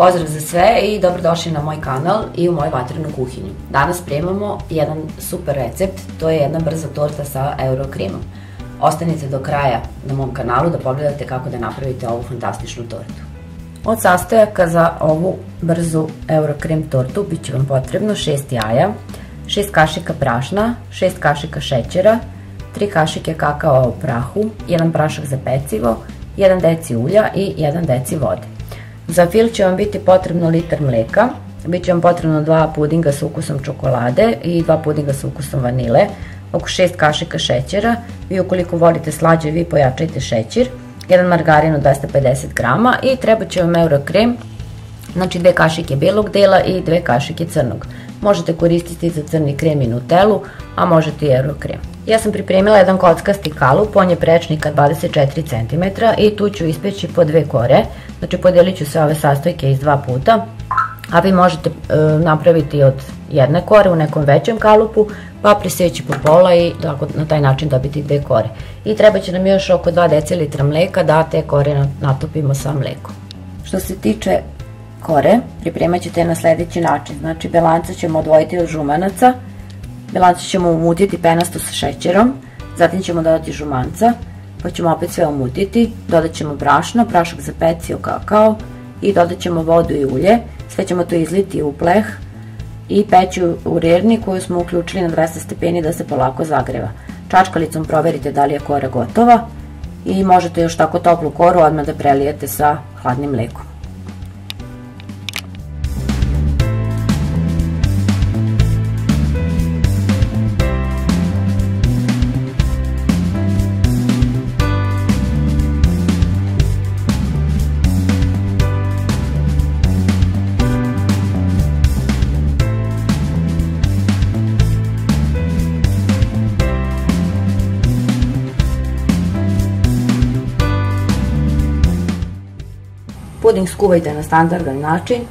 Pozdrav za sve i dobrodošli na moj kanal i u moju vatrenu kuhinju. Danas spremamo jedan super recept, to je jedna brza torta sa eurokrimom. Ostanite do kraja na mom kanalu da pogledate kako da napravite ovu fantastičnu tortu. Od sastojaka za ovu brzu eurokrem tortu bit će vam potrebno 6 jaja, 6 kašika prašna, 6 kašika šećera, 3 kašike kakao u prahu, 1 prašak za pecivo, 1 deci ulja i 1 deci vode. Za fil će vam biti potrebno litar mleka, bit će vam potrebno dva pudinga sa ukusom čokolade i dva pudinga sa ukusom vanile, oko 6 kašika šećera, vi ukoliko volite slađe vi pojačajte šećer, jedan margarin od 250 grama i treba će vam eurokrem, znači dve kašike belog dela i dve kašike crnog. Možete koristiti za crni krem i nutelu, a možete i eurokrem. Ja sam pripremila jedan kockasti kalup, on je prečnika 24 cm i tu ću ispeći po dve kore, znači podelit ću sve ove sastojke iz dva puta, a vi možete e, napraviti od jedne kore u nekom većem kalupu, pa priseći po pola i tako, na taj način dobiti dve kore. I treba će nam još oko 2 decilitra mleka da te kore natopimo sa mlekom. Što se tiče kore, pripremat ćete na sledeći način, znači belanca ćemo odvojiti od žumanaca, Belancu ćemo umutiti penasto sa šećerom, zatim ćemo dodati žumanca, pa ćemo opet sve umutiti, dodat ćemo brašno, prašak za pecijo, kakao i dodat ćemo vodu i ulje, sve ćemo to izliti u pleh i peći u rerni koju smo uključili na 200 stepeni da se polako zagreva. Čačkalicom proverite da li je kora gotova i možete još tako toplu koru odmah da prelijete sa hladnim mlekom. Puding skuvajte na standardan način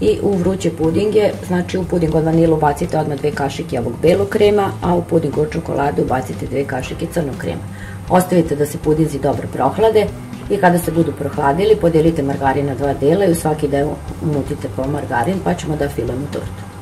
i u vruće pudinge, znači u puding od vanilu bacite odmah dve kašike ovog belog krema, a u puding od čokoladu bacite dve kašike crnog krema. Ostavite da se pudinzi dobro prohlade i kada se budu prohladili, podelite margarin na dva dela i u svaki deo umutite po margarin pa ćemo da filujemo tortu.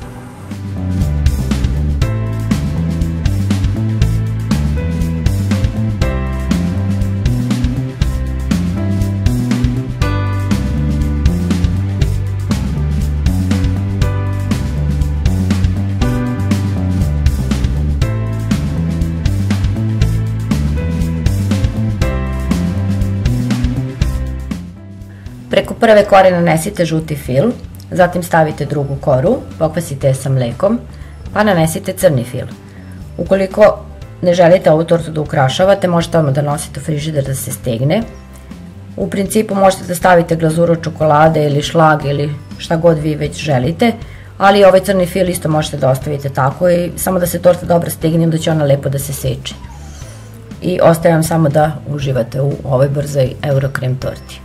Preko prve kore nanesite žuti fil, zatim stavite drugu koru, pokvasite je sa mlekom, pa nanesite crni fil. Ukoliko ne želite ovu tortu da ukrašavate, možete odmah da nosite u frižider da se stegne. U principu možete da stavite glazuru čokolade ili šlag ili šta god vi već želite, ali ovaj crni fil isto možete da ostavite tako i samo da se torta dobro stegne, onda će ona lepo da se seče. I ostavljam samo da uživate u ovoj brzoj eurokrem torti.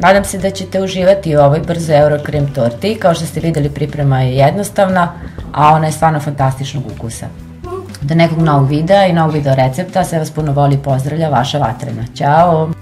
Nadam se da ćete uživati u ovoj brzo Eurokrem torti. Kao što ste videli priprema je jednostavna, a ona je stvarno fantastičnog ukusa. Do nekog novog videa i novog video recepta. Sve vas puno voli i pozdravlja vaša Vatrena. Ćao!